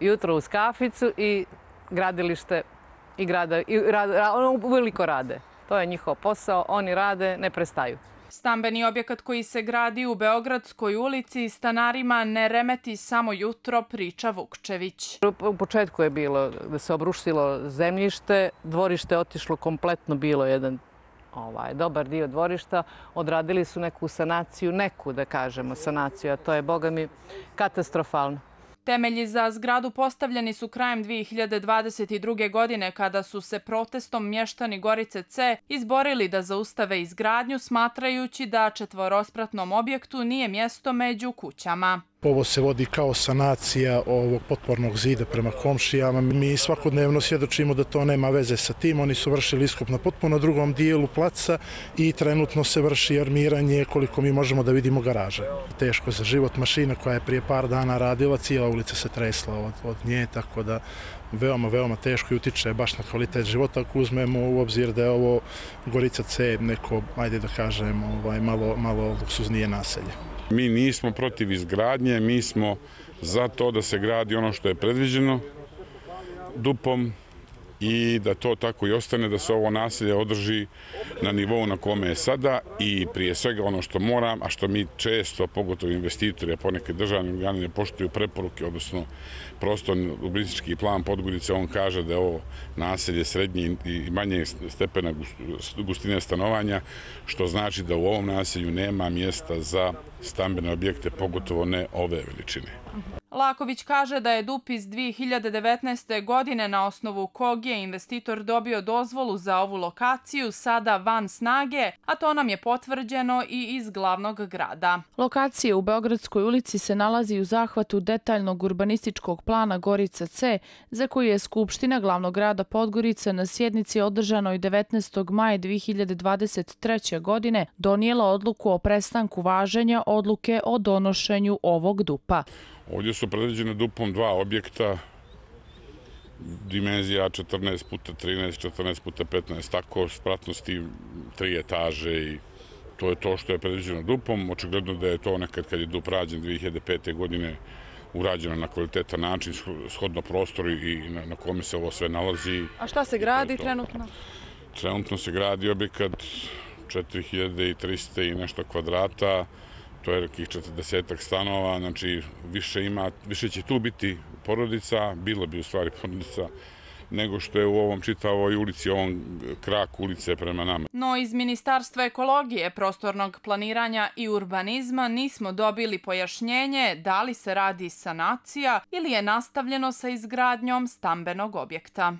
jutro uz kaficu i gradilište i grada, i rade, ono veliko rade. To je njihov posao, oni rade, ne prestaju. Stambeni objekat koji se gradi u Beogradskoj ulici stanarima ne remeti samo jutro, priča Vukčević. U početku je bilo da se obrušilo zemljište, dvorište je otišlo kompletno, bilo jedan ovaj, dobar dio dvorišta. Odradili su neku sanaciju, neku da kažemo sanaciju, a to je, boga mi, katastrofalno. Temelji za zgradu postavljeni su krajem 2022. godine kada su se protestom mještani Gorice C izborili da zaustave izgradnju smatrajući da četvorospratnom objektu nije mjesto među kućama. Ovo se vodi kao sanacija ovog potpornog zida prema komšijama. Mi svakodnevno svjedočimo da to nema veze sa tim. Oni su vršili iskop na potpuno drugom dijelu placa i trenutno se vrši armiranje koliko mi možemo da vidimo garaže. Teško za život mašina koja je prije par dana radila, cijela ulica se tresla od, od nje, tako da veoma, veoma teško i utiče baš na kvalitet života ako uzmemo u obzir da je ovo Gorica C neko, ajde da kažem, ovaj, malo, malo luksuznije naselje. Mi nismo protiv izgradnje, mi smo za to da se gradi ono što je predviđeno dupom i da to tako i ostane, da se ovo naselje održi na nivou na kome je sada i prije svega ono što moram, a što mi često, pogotovo investitori, a poneke državne organi ne poštuju preporuke, odnosno prostorni urbanistički plan Podgorice, on kaže da je ovo naselje srednje i manje stepena gustine stanovanja, što znači da u ovom naselju nema mjesta za stambene objekte, pogotovo ne ove veličine. Laković kaže da je DUP iz 2019. godine na osnovu kog je investitor dobio dozvolu za ovu lokaciju sada van snage, a to nam je potvrđeno i iz glavnog grada. Lokacija u Beogradskoj ulici se nalazi u zahvatu detaljnog urbanističkog plana Gorica C, za koji je Skupština glavnog grada Podgorica na sjednici održanoj 19. maja 2023. godine donijela odluku o prestanku važenja odluke o donošenju ovog dupa. Ovdje su predviđene dupom dva objekta, dimenzija 14 puta 13, 14 puta 15, tako spratnosti tri etaže i to je to što je predviđeno dupom. Očigledno da je to nekad kad je dup rađen 2005. godine urađeno na kvalitetan način, shodno prostoru i na, na kome se ovo sve nalazi. A šta se gradi trenutno? Trenutno se gradi objekat 4300 i nešto kvadrata, to je nekih 40 stanova, znači više, ima, više će tu biti porodica, bilo bi u stvari porodica, nego što je u ovom čitavoj ulici, ovom kraku ulice prema nama. No iz Ministarstva ekologije, prostornog planiranja i urbanizma nismo dobili pojašnjenje da li se radi sanacija ili je nastavljeno sa izgradnjom stambenog objekta.